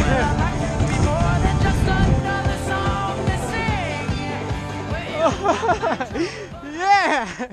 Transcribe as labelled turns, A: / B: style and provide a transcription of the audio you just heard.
A: yeah!